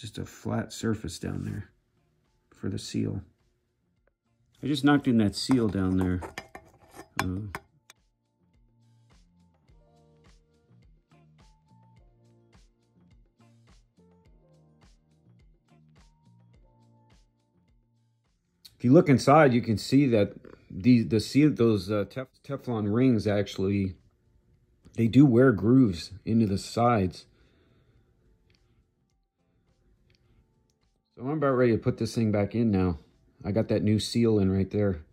just a flat surface down there for the seal. I just knocked in that seal down there. Uh, if you look inside, you can see that the the seal those uh, tef Teflon rings actually they do wear grooves into the sides. So I'm about ready to put this thing back in now. I got that new seal in right there.